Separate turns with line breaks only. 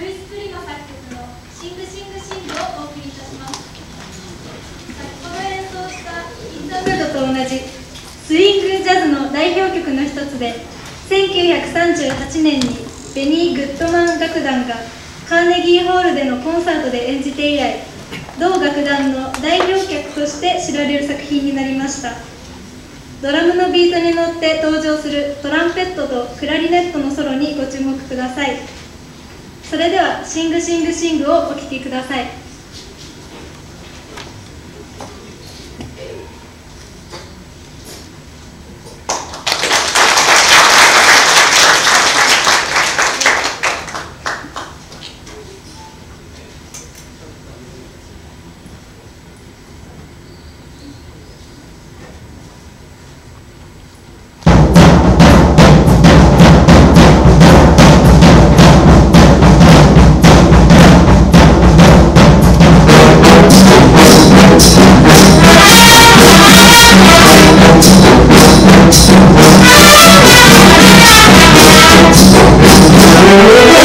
ルイス・プリの作曲のシングシングシングをお送りいたします。先ほど演奏したインタードと同じスイングジャズの代表曲の一つで1938年にベニー・グッドマン楽団がカーネギーホールでのコンサートで演じて以来同楽団の代表曲として知られる作品になりました。ドラムのビートに乗って登場するトランペットとクラリネットのソロにご注目ください。それでは「シングシングシング」をお聴きください。Yeah.